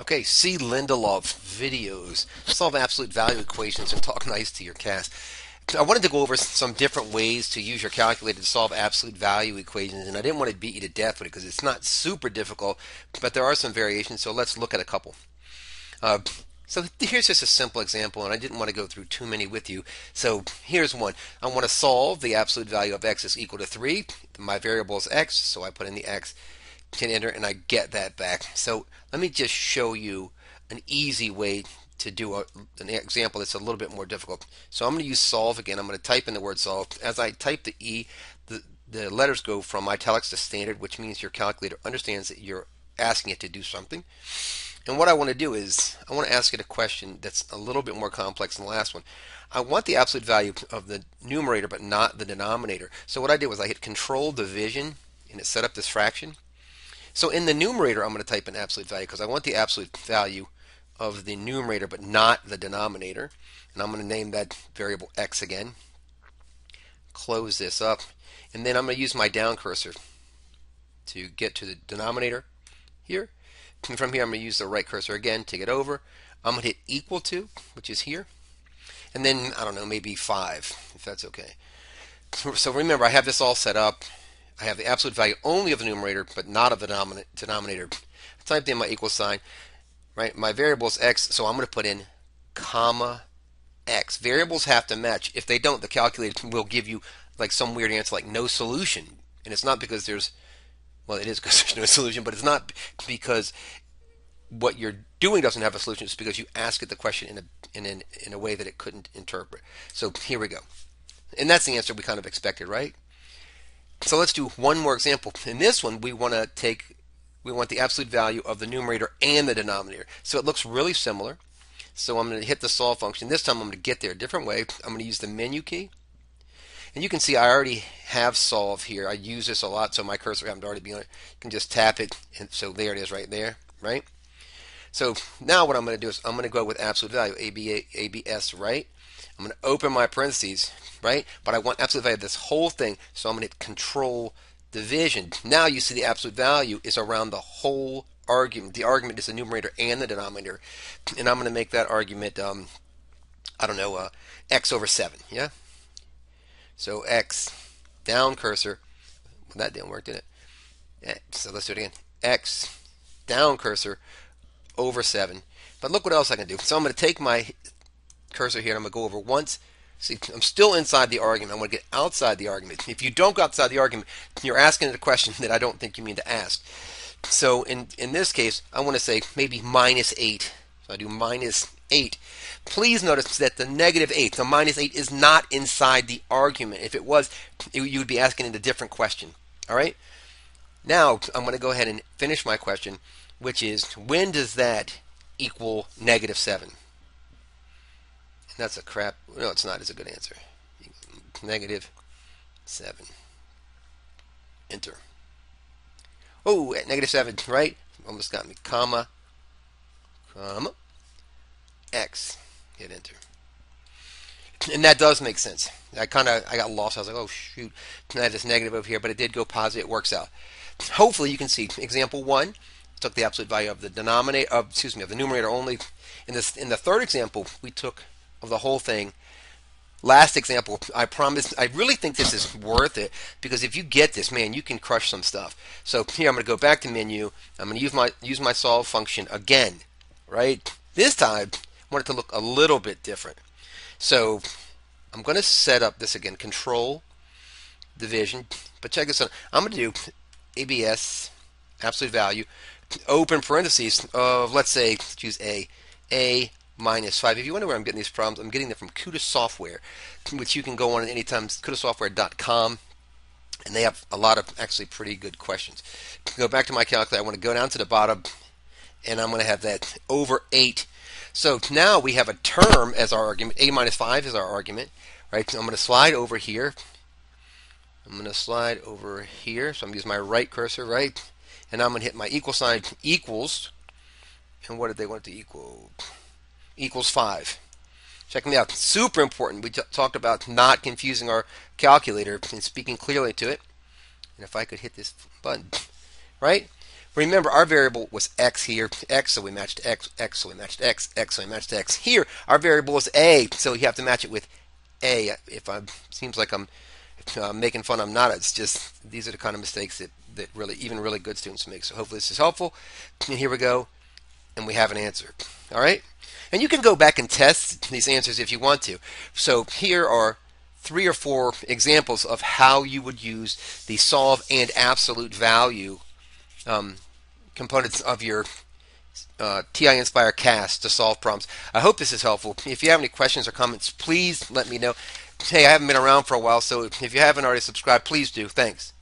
Okay, see Lindelof videos, solve absolute value equations, and talk nice to your cast. I wanted to go over some different ways to use your calculator to solve absolute value equations, and I didn't want to beat you to death with it because it's not super difficult, but there are some variations, so let's look at a couple. Uh, so here's just a simple example, and I didn't want to go through too many with you. So here's one. I want to solve the absolute value of x is equal to 3. My variable is x, so I put in the x hit enter and I get that back. So let me just show you an easy way to do a, an example that's a little bit more difficult. So I'm going to use solve again. I'm going to type in the word solve. As I type the E, the, the letters go from italics to standard, which means your calculator understands that you're asking it to do something. And what I want to do is I want to ask it a question that's a little bit more complex than the last one. I want the absolute value of the numerator but not the denominator. So what I did was I hit control division and it set up this fraction. So in the numerator, I'm going to type an absolute value because I want the absolute value of the numerator but not the denominator. And I'm going to name that variable x again. Close this up. And then I'm going to use my down cursor to get to the denominator here. And from here, I'm going to use the right cursor again to get over. I'm going to hit equal to, which is here. And then, I don't know, maybe 5, if that's okay. So remember, I have this all set up. I have the absolute value only of the numerator, but not of the denominator. I typed in my equal sign. Right, my variable is x, so I'm going to put in comma x. Variables have to match. If they don't, the calculator will give you like some weird answer like no solution, and it's not because there's well, it is because there's no solution, but it's not because what you're doing doesn't have a solution. It's because you ask it the question in a in an, in a way that it couldn't interpret. So here we go, and that's the answer we kind of expected, right? So let's do one more example. In this one, we want to take, we want the absolute value of the numerator and the denominator. So it looks really similar. So I'm going to hit the solve function. This time I'm going to get there a different way. I'm going to use the menu key. And you can see I already have solve here. I use this a lot, so my cursor happened to already be on it. You can just tap it, and so there it is right there, right? So now what I'm going to do is I'm going to go with absolute value, AB, ABS, right? I'm going to open my parentheses, right? But I want absolute value of this whole thing, so I'm going to hit control division. Now you see the absolute value is around the whole argument. The argument is the numerator and the denominator. And I'm going to make that argument, um, I don't know, uh, x over 7, yeah? So x, down cursor, well, that didn't work, did it? So let's do it again. x, down cursor, over 7. But look what else I can do. So I'm going to take my cursor here and I'm going to go over once. See, I'm still inside the argument. I'm going to get outside the argument. If you don't go outside the argument, you're asking a question that I don't think you mean to ask. So in, in this case, I want to say maybe minus 8. So I do minus 8. Please notice that the negative 8, the minus 8, is not inside the argument. If it was, it, you would be asking a different question. All right? Now, I'm going to go ahead and finish my question, which is when does that equal negative 7? That's a crap. No, it's not. It's a good answer. Negative 7. Enter. Oh, at negative 7, right? Almost got me. Comma. Comma. X. Hit enter. And that does make sense. I kind of I got lost. I was like, oh shoot, that is negative over here, but it did go positive. It works out. Hopefully, you can see example one took the absolute value of the denominator, of, excuse me, of the numerator only. In this, in the third example, we took of the whole thing. Last example, I promise, I really think this is worth it because if you get this, man, you can crush some stuff. So here I'm going to go back to menu. I'm going to use my use my solve function again, right? This time, I want it to look a little bit different. So I'm going to set up this again, control division. But check this out. I'm going to do ABS, absolute value, open parentheses of, let's say, let's use A, A minus 5. If you wonder where I'm getting these problems, I'm getting them from Kuta Software, which you can go on at any time, Kutasoftware.com, and they have a lot of actually pretty good questions. Go back to my calculator. I want to go down to the bottom, and I'm going to have that over 8. So now we have a term as our argument. A minus 5 is our argument, right? So I'm going to slide over here. I'm going to slide over here. So I'm using my right cursor, right? And I'm going to hit my equal sign equals. And what did they want to equal? equals 5. Check me out. Super important. We talked about not confusing our calculator and speaking clearly to it. And if I could hit this button, right? Remember, our variable was x here, x, so we matched x, x, so we matched x, x, so we matched x. Here, our variable is a, so you have to match it with a. If I seems like I'm uh, making fun, I'm not. It's just these are the kind of mistakes that that really even really good students make. So hopefully this is helpful. And here we go, and we have an answer. All right, and you can go back and test these answers if you want to. So here are three or four examples of how you would use the solve and absolute value um, components of your uh, TI Nspire CAS to solve problems. I hope this is helpful. If you have any questions or comments, please let me know. Hey, I haven't been around for a while, so if you haven't already subscribed, please do. Thanks.